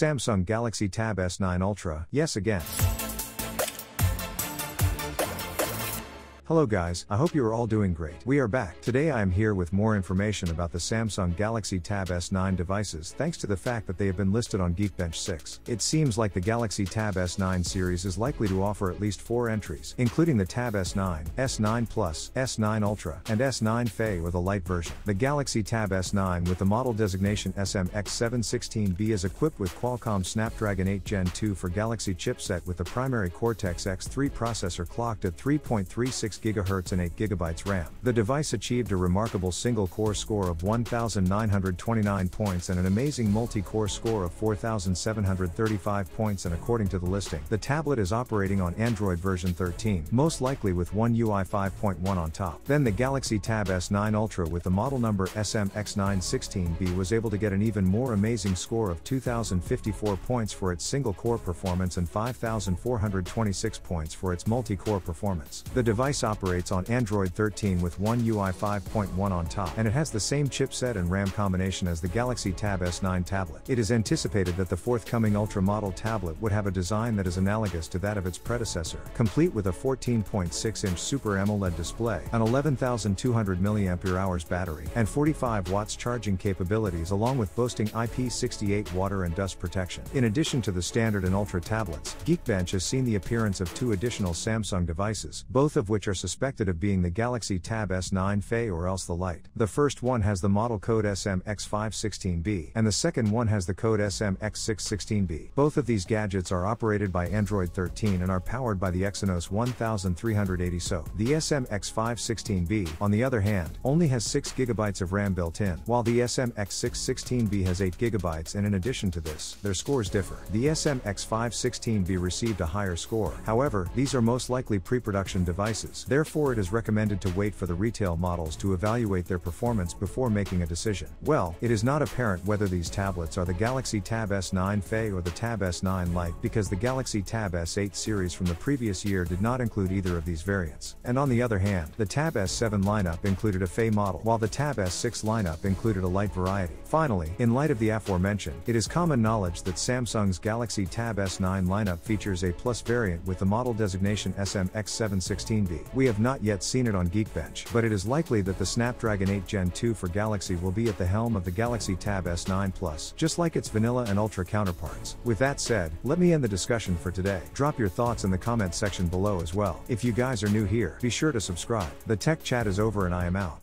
Samsung Galaxy Tab S9 Ultra, yes again. Hello guys, I hope you are all doing great. We are back. Today I am here with more information about the Samsung Galaxy Tab S9 devices thanks to the fact that they have been listed on Geekbench 6. It seems like the Galaxy Tab S9 series is likely to offer at least 4 entries, including the Tab S9, S9 Plus, S9 Ultra, and S9 FE or the lite version. The Galaxy Tab S9 with the model designation SMX716B is equipped with Qualcomm Snapdragon 8 Gen 2 for Galaxy chipset with the primary Cortex X3 processor clocked at 3.36 GHz and 8 GB RAM. The device achieved a remarkable single-core score of 1,929 points and an amazing multi-core score of 4,735 points and according to the listing, the tablet is operating on Android version 13, most likely with One UI 5.1 on top. Then the Galaxy Tab S9 Ultra with the model number SMX916B was able to get an even more amazing score of 2,054 points for its single-core performance and 5,426 points for its multi-core performance. The device operates on Android 13 with One UI 5.1 on top, and it has the same chipset and RAM combination as the Galaxy Tab S9 tablet. It is anticipated that the forthcoming Ultra model tablet would have a design that is analogous to that of its predecessor, complete with a 14.6-inch Super AMOLED display, an 11,200 mAh battery, and 45 watts charging capabilities along with boasting IP68 water and dust protection. In addition to the standard and Ultra tablets, Geekbench has seen the appearance of two additional Samsung devices, both of which are suspected of being the Galaxy Tab S9 FE or else the Lite. The first one has the model code SMX516B, and the second one has the code SMX616B. Both of these gadgets are operated by Android 13 and are powered by the Exynos 1380 SoC. The SMX516B, on the other hand, only has 6GB of RAM built in, while the SMX616B has 8GB and in addition to this, their scores differ. The SMX516B received a higher score, however, these are most likely pre-production devices, therefore it is recommended to wait for the retail models to evaluate their performance before making a decision. Well, it is not apparent whether these tablets are the Galaxy Tab S9 FE or the Tab S9 Lite because the Galaxy Tab S8 series from the previous year did not include either of these variants. And on the other hand, the Tab S7 lineup included a FE model, while the Tab S6 lineup included a light variety. Finally, in light of the aforementioned, it is common knowledge that Samsung's Galaxy Tab S9 lineup features a Plus variant with the model designation SMX716B. We have not yet seen it on Geekbench, but it is likely that the Snapdragon 8 Gen 2 for Galaxy will be at the helm of the Galaxy Tab S9 Plus, just like its vanilla and Ultra counterparts. With that said, let me end the discussion for today. Drop your thoughts in the comments section below as well. If you guys are new here, be sure to subscribe. The tech chat is over and I am out.